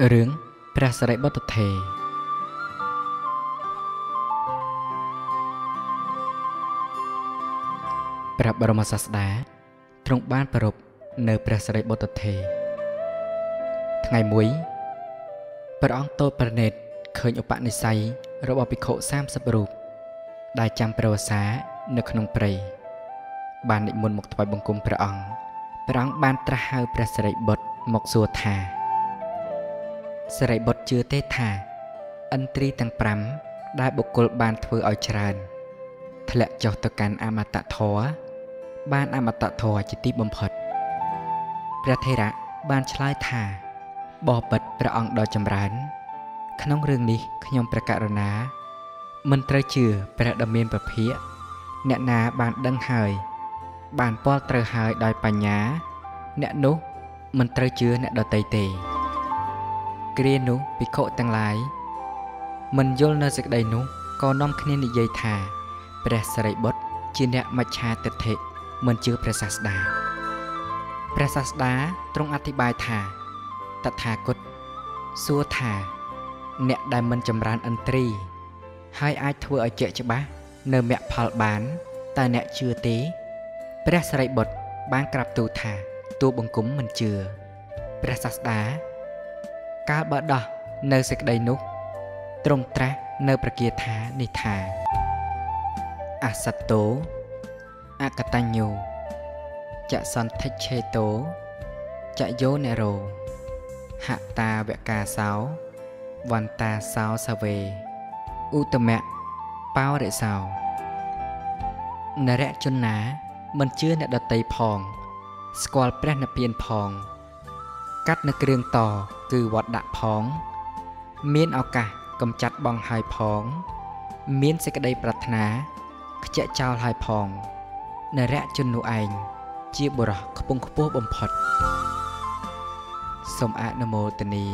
រឿងព្រះសិរីបុត្រថេរព្រះបរមសាស្តាទ្រង់បានប្រពនៅព្រះសិរីបុត្រថេរថ្ងៃមួយព្រះអង្គទតប្រណេតឃើញឧបនិស្ស័យរបស់ភិក្ខុ30រូបដែលចាំព្រះវស្សានៅក្នុងព្រៃបាននិមន្តមកថ្វាយបង្គំព្រះអង្គព្រះអង្គបានត្រាស់ហៅព្រះសិរីបុត្រមកសួរថា សិរីបុត្រជឿទេថា ឥន្ទ្រីទាំង5ដែលបុគ្គលបានធ្វើឲ្យច្រើន ធ្លាក់ចុះទៅកាន់អមតៈធរបានអមតៈធរជាទីបំផុតព្រះថេរៈបានឆ្លើយថាបបិទ្ធព្រះអង្គដ៏ចម្រើន ក្នុងរឿងនេះខ្ញុំព្រះករុណា មិនត្រូវជឿព្រះដ៏មានពភាកអ្នកណាបានដឹងហើយ បានពលត្រូវហើយដោយបញ្ញា អ្នកនោះមិនត្រូវជឿអ្នកដតីទេ គ្រានោះភិក្ខុទាំងឡាយមិនយល់នៅសេចក្តីនោះក៏នាំគ្នានិយាយថា ព្រះសិរីបុត្រជាអ្នកមច្ឆាទិដ្ឋិមិនជឿព្រះសាស្តាព្រះសាស្តាទ្រង់អធិប្បាយថាតថាគតសួរថា អ្នកដែលមិនចម្រើនឥន្ទ្រី ហើយអាចធ្វើឲ្យជាក់ច្បាស់នៅមគ្គផលបានតើអ្នកជឿទេព្រះសិរីបុត្របានក្រាបទូលថាទូបង្គំមិនជឿព្រះសាស្តា កាលបើដោះនៅសេចក្តីនោះទ្រង់ត្រាស់នៅប្រគាថានេះថាអសត្តោអកតញ្ញូចសន្ធិឆេតោចយោនេរោហតាវកាសោវន្តាសោសវេឧតមៈបោរិសោនរៈជនណាមិនជឿអ្នកដតីផង ស្គាល់ព្រះនិព្វានផង កាត់នៅគ្រឿងត គឺវត្តដាក់ផង មានឱកាសកំចាត់បងហើយផង មានសេចក្តីប្រាថ្នាខ្ជាក់ចោលហើយផងនរៈជននោះឯងជាបុរសខ្ពង់ខ្ពស់បំផុតសូមអនុមោទនា